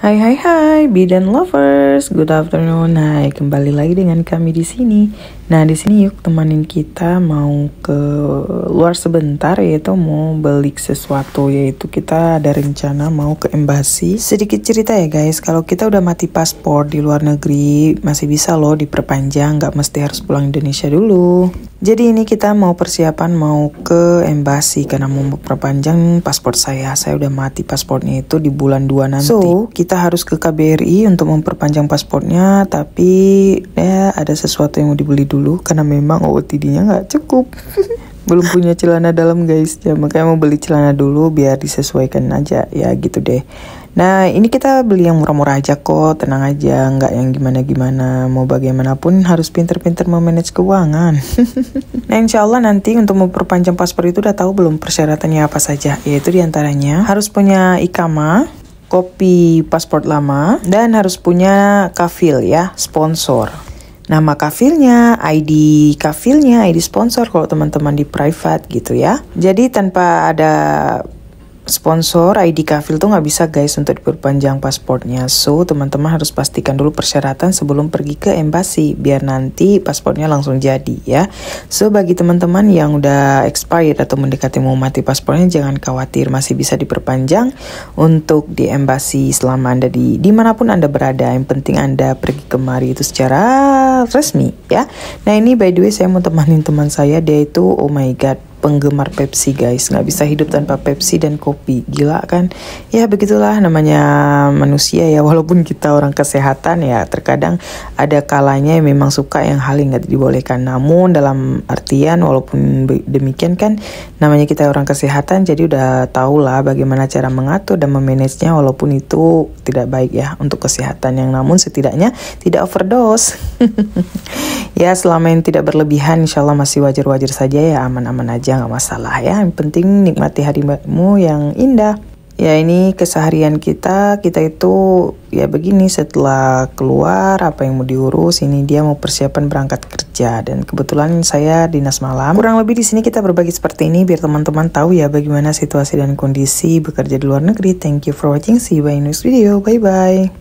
Hai hai hai bidan lovers, good afternoon. Hai, kembali lagi dengan kami di sini. Nah, di sini yuk temanin kita mau ke luar sebentar yaitu mau beli sesuatu yaitu kita ada rencana mau ke embasi. Sedikit cerita ya guys, kalau kita udah mati paspor di luar negeri masih bisa loh diperpanjang, nggak mesti harus pulang Indonesia dulu. Jadi ini kita mau persiapan mau ke embasi karena mau memperpanjang paspor saya. Saya udah mati paspornya itu di bulan 2 nanti. So, kita harus ke KBRI untuk memperpanjang paspornya, tapi ya ada sesuatu yang mau dibeli dulu karena memang OOTD-nya nggak cukup. Belum punya celana dalam guys, ya makanya mau beli celana dulu biar disesuaikan aja ya gitu deh. Nah ini kita beli yang murah-murah aja kok, tenang aja, nggak yang gimana-gimana. Mau bagaimanapun harus pinter-pinter memanage keuangan. nah insya Allah nanti untuk memperpanjang paspor itu udah tahu belum persyaratannya apa saja. Yaitu di antaranya harus punya ikama, kopi paspor lama, dan harus punya kafil ya, sponsor. Nama kafilnya, ID kafilnya, ID sponsor kalau teman-teman di private gitu ya. Jadi tanpa ada sponsor ID kafil tuh nggak bisa guys untuk diperpanjang paspornya. So teman-teman harus pastikan dulu persyaratan sebelum pergi ke embasi biar nanti paspornya langsung jadi ya. So bagi teman-teman yang udah expired atau mendekati mau mati paspornya jangan khawatir masih bisa diperpanjang untuk di embasi selama anda di di mana pun anda berada. Yang penting anda pergi kemari itu secara resmi ya. Nah ini by the way saya mau temanin teman saya dia itu oh my god penggemar Pepsi guys. Nggak bisa hidup tanpa Pepsi dan kopi. Gila kan? Ya begitulah namanya manusia ya. Walaupun kita orang kesehatan ya terkadang ada kalanya yang memang suka yang hal yang nggak dibolehkan. Namun dalam artian walaupun demikian kan namanya kita orang kesehatan jadi udah tahu lah bagaimana cara mengatur dan memanagenya walaupun itu tidak baik ya untuk kesehatan yang namun setidaknya tidak overdose. Ya selama yang tidak berlebihan insya Allah masih wajar-wajar saja ya aman-aman aja aja nggak masalah ya. Yang penting nikmati harimu yang indah. Ya ini keseharian kita, kita itu ya begini setelah keluar apa yang mau diurus, ini dia mau persiapan berangkat kerja dan kebetulan saya dinas malam. Kurang lebih di sini kita berbagi seperti ini biar teman-teman tahu ya bagaimana situasi dan kondisi bekerja di luar negeri. Thank you for watching, see you in next video, bye bye.